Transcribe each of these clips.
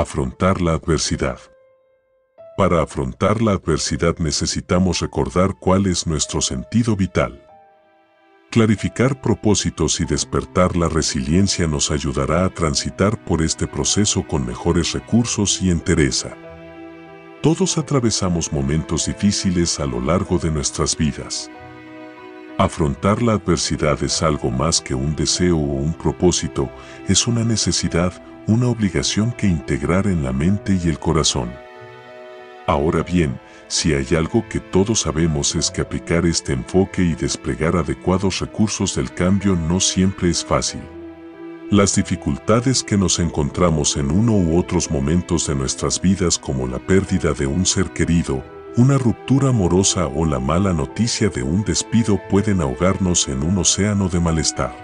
Afrontar la adversidad. Para afrontar la adversidad necesitamos recordar cuál es nuestro sentido vital. Clarificar propósitos y despertar la resiliencia nos ayudará a transitar por este proceso con mejores recursos y entereza. Todos atravesamos momentos difíciles a lo largo de nuestras vidas. Afrontar la adversidad es algo más que un deseo o un propósito, es una necesidad, una obligación que integrar en la mente y el corazón. Ahora bien, si hay algo que todos sabemos es que aplicar este enfoque y desplegar adecuados recursos del cambio no siempre es fácil. Las dificultades que nos encontramos en uno u otros momentos de nuestras vidas como la pérdida de un ser querido, una ruptura amorosa o la mala noticia de un despido pueden ahogarnos en un océano de malestar.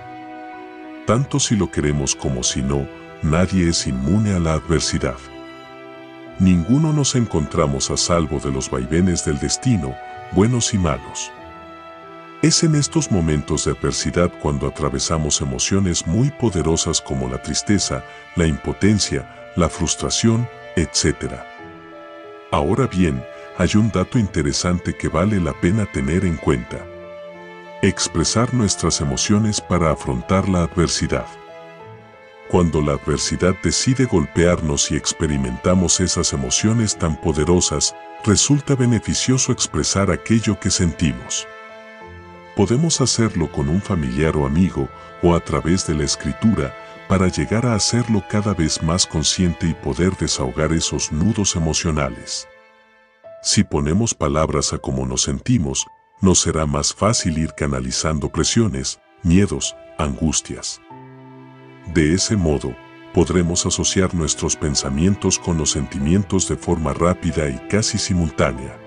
Tanto si lo queremos como si no, nadie es inmune a la adversidad. Ninguno nos encontramos a salvo de los vaivenes del destino, buenos y malos. Es en estos momentos de adversidad cuando atravesamos emociones muy poderosas como la tristeza, la impotencia, la frustración, etc. Ahora bien, hay un dato interesante que vale la pena tener en cuenta. Expresar nuestras emociones para afrontar la adversidad. Cuando la adversidad decide golpearnos y experimentamos esas emociones tan poderosas, resulta beneficioso expresar aquello que sentimos. Podemos hacerlo con un familiar o amigo o a través de la escritura para llegar a hacerlo cada vez más consciente y poder desahogar esos nudos emocionales. Si ponemos palabras a cómo nos sentimos, nos será más fácil ir canalizando presiones, miedos, angustias. De ese modo, podremos asociar nuestros pensamientos con los sentimientos de forma rápida y casi simultánea.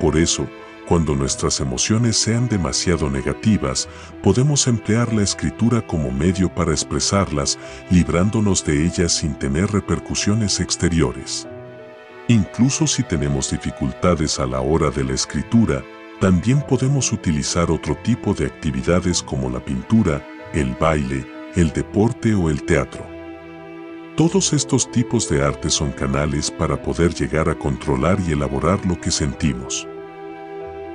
Por eso, cuando nuestras emociones sean demasiado negativas, podemos emplear la escritura como medio para expresarlas, librándonos de ellas sin tener repercusiones exteriores. Incluso si tenemos dificultades a la hora de la escritura, también podemos utilizar otro tipo de actividades como la pintura, el baile, el deporte o el teatro. Todos estos tipos de arte son canales para poder llegar a controlar y elaborar lo que sentimos.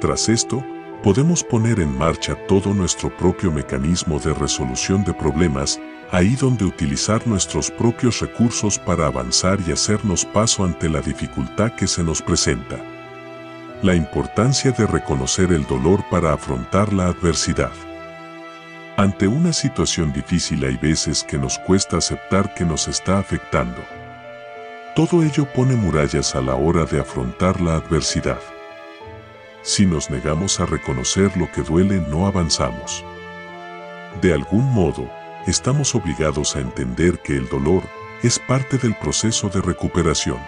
Tras esto, podemos poner en marcha todo nuestro propio mecanismo de resolución de problemas, ahí donde utilizar nuestros propios recursos para avanzar y hacernos paso ante la dificultad que se nos presenta. La importancia de reconocer el dolor para afrontar la adversidad. Ante una situación difícil hay veces que nos cuesta aceptar que nos está afectando. Todo ello pone murallas a la hora de afrontar la adversidad. Si nos negamos a reconocer lo que duele no avanzamos. De algún modo, estamos obligados a entender que el dolor es parte del proceso de recuperación.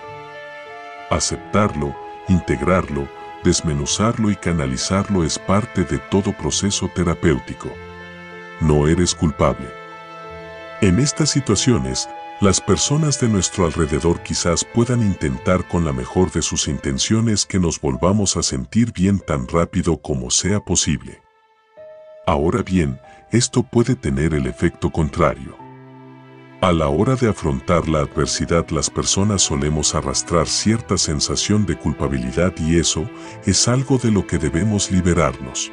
Aceptarlo, integrarlo, desmenuzarlo y canalizarlo es parte de todo proceso terapéutico no eres culpable. En estas situaciones, las personas de nuestro alrededor quizás puedan intentar con la mejor de sus intenciones que nos volvamos a sentir bien tan rápido como sea posible. Ahora bien, esto puede tener el efecto contrario. A la hora de afrontar la adversidad las personas solemos arrastrar cierta sensación de culpabilidad y eso es algo de lo que debemos liberarnos.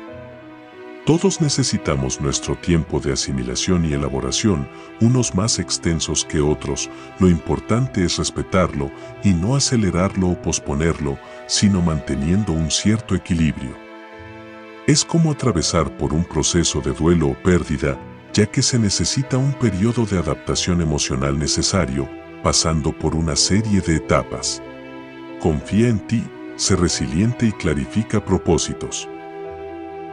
Todos necesitamos nuestro tiempo de asimilación y elaboración, unos más extensos que otros. Lo importante es respetarlo y no acelerarlo o posponerlo, sino manteniendo un cierto equilibrio. Es como atravesar por un proceso de duelo o pérdida, ya que se necesita un periodo de adaptación emocional necesario, pasando por una serie de etapas. Confía en ti, sé resiliente y clarifica propósitos.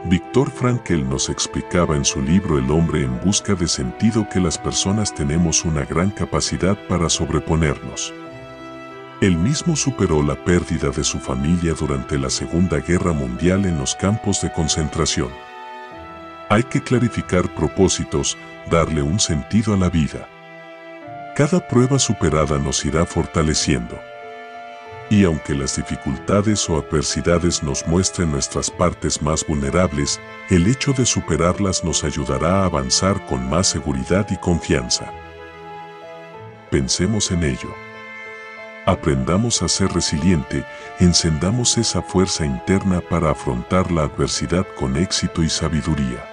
Víctor Frankel nos explicaba en su libro El hombre en busca de sentido que las personas tenemos una gran capacidad para sobreponernos. Él mismo superó la pérdida de su familia durante la Segunda Guerra Mundial en los campos de concentración. Hay que clarificar propósitos, darle un sentido a la vida. Cada prueba superada nos irá fortaleciendo. Y aunque las dificultades o adversidades nos muestren nuestras partes más vulnerables, el hecho de superarlas nos ayudará a avanzar con más seguridad y confianza. Pensemos en ello. Aprendamos a ser resiliente, encendamos esa fuerza interna para afrontar la adversidad con éxito y sabiduría.